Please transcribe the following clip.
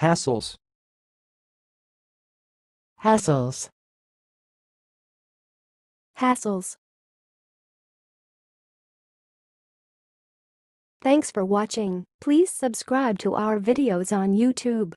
Hassles. hassles, hassles. Thanks for watching. Please subscribe to our videos on YouTube.